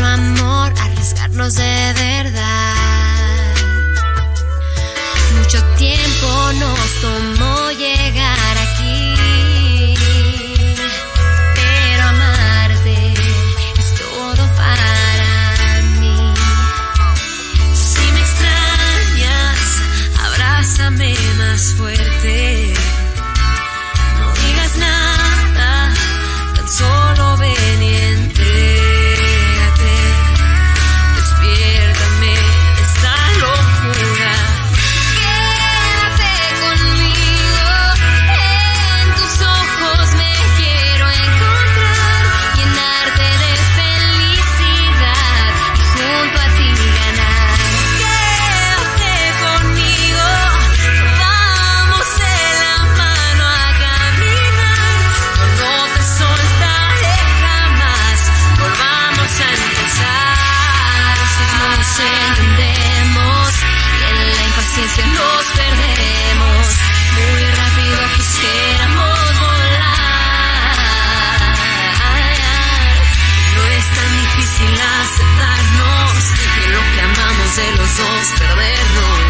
nuestro amor, arriesgarnos de verdad. Mucho tiempo nos tomó llegar aquí, pero amarte es todo para mí. Si me extrañas, abrázame más fuerte. de los dos perdernos.